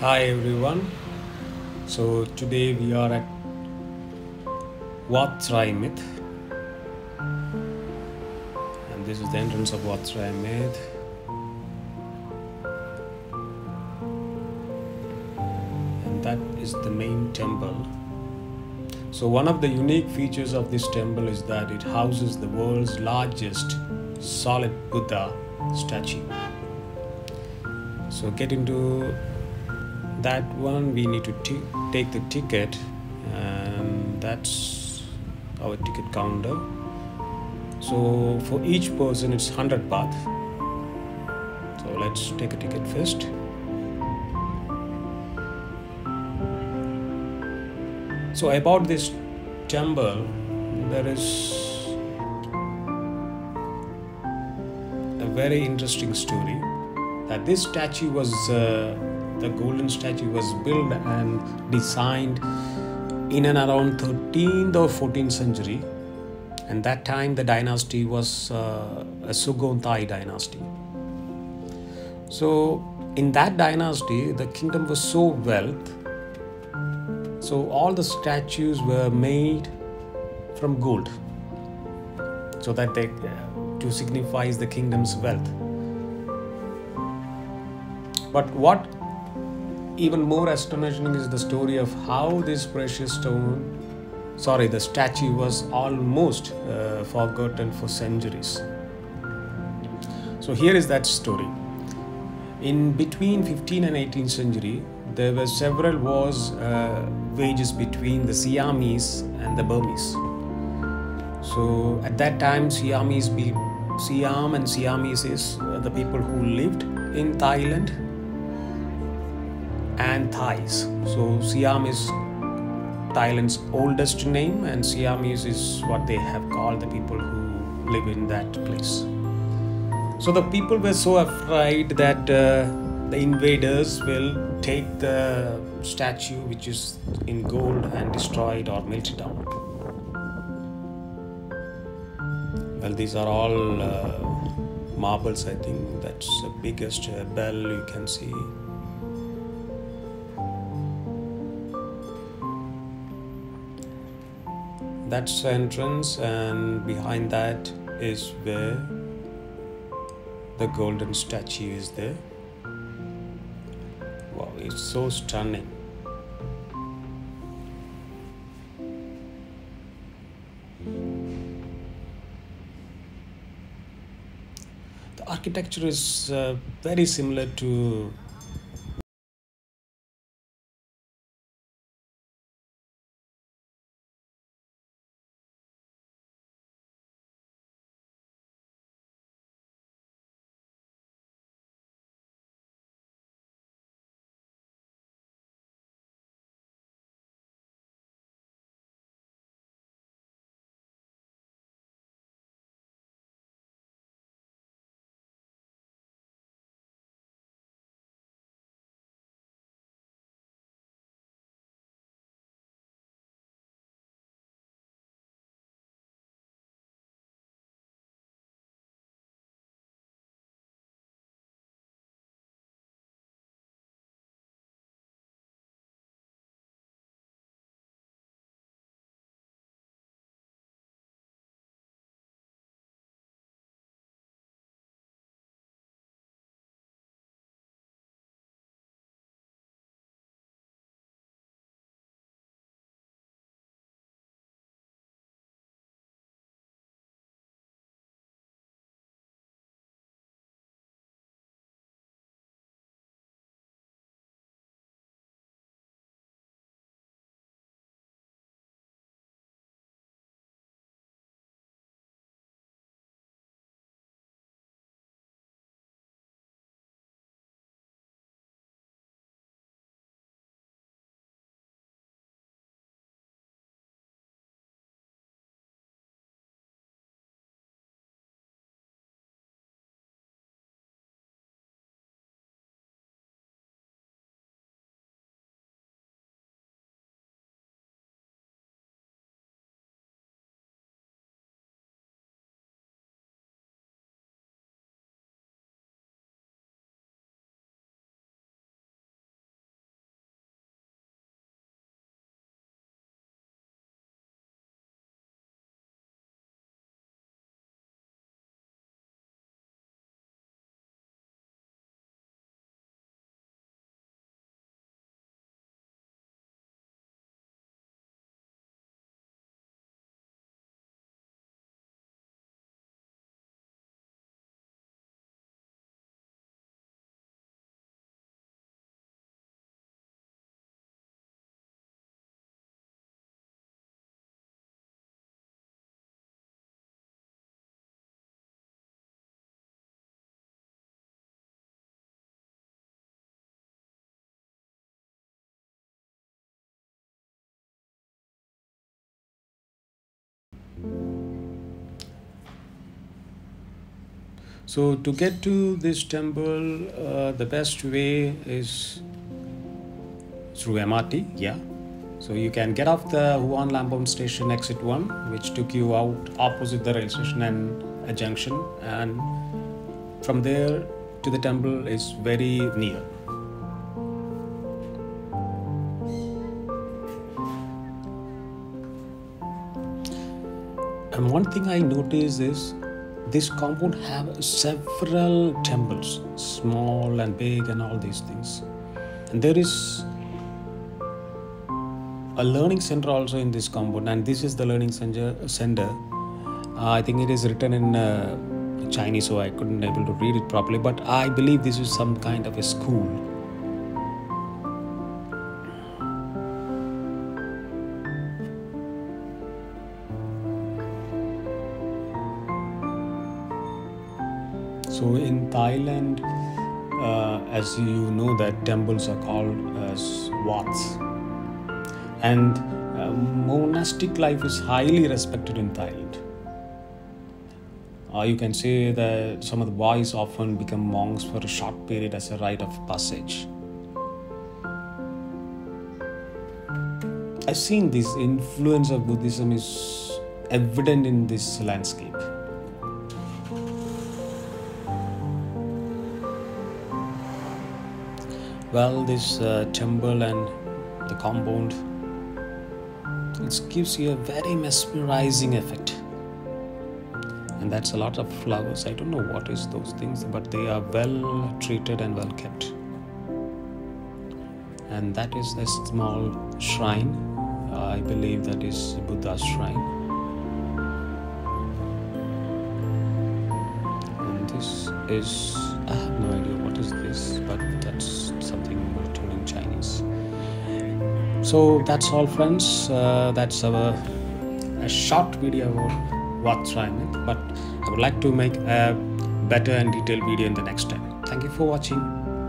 Hi everyone. So today we are at Wat and this is the entrance of Wat. And that is the main temple. So one of the unique features of this temple is that it houses the world's largest solid Buddha statue. So get into that one we need to t- take the ticket and that's our ticket counter. So for each person it's 100 baht. So let's take a ticket first. So about this temple there is a very interesting story that this statue was uh, the golden statue was built and designed in and around 13th or 14th century. And that time the dynasty was uh, a Sukhothai dynasty. So in that dynasty the kingdom was so wealth so all the statues were made from gold so that they uh, to signifies the kingdom's wealth. But what even more astonishing is the story of how this precious stone, sorry, the statue was almost uh, forgotten for centuries. So here is that story. In between 15th and 18th century, there were several wars uh, wages between the Siamese and the Burmese. So at that time, Siamese be Siam and Siamese is uh, the people who lived in Thailand and Thais. So Siam is Thailand's oldest name, and Siamese is what they have called the people who live in that place. So the people were so afraid that uh, the invaders will take the statue, which is in gold, and destroy it or melt it down. Well, these are all uh, marbles, I think. That's the biggest uh, bell you can see. That's the entrance and behind that is where the golden statue is there. Wow it's so stunning. The architecture is uh, very similar to So to get to this temple, uh, the best way is through MRT. Yeah. So you can get off the Hua Lamphong station, exit one, which took you out opposite the rail station and a junction, and from there to the temple is very near. One thing I noticed is this compound have several temples, small and big, and all these things. And there is a learning center also in this compound, and this is the learning center. center. Uh, I think it is written in uh, Chinese, so I couldn't able to read it properly. But I believe this is some kind of a school. So in Thailand, uh, as you know, that temples are called as wats, and uh, monastic life is highly respected in Thailand. Uh, you can say that some of the boys often become monks for a short period as a rite of passage. I've seen this influence of Buddhism is evident in this landscape. Well, this uh, temple and the compound it gives you a very mesmerizing effect. And that's a lot of flowers. I don't know what is those things but they are well treated and well kept. And that is a small shrine. Uh, i believe that is buddha's shrine. And this is i have no idea what is this so that's all friends uh, that's our a short video about Wat Traimit, but I would like to make a better and detailed video in the next time. Thank you for watching.